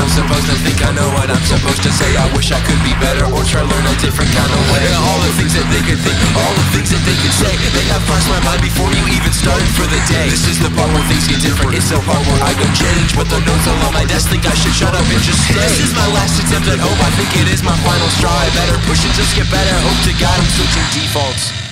I'm supposed to think I know what I'm supposed to say. I wish I could be better or try learn a different kind of way. All the things that they could think, all the things that they could say. They have crossed my mind before you even started for the day. This is the part where things get different, it's the part where I go change But the notes all on my desk. Think I should shut up and just stay. This is my last attempt at hope, I think it is my final straw. I better push it, just get better, hope to God I'm switching defaults.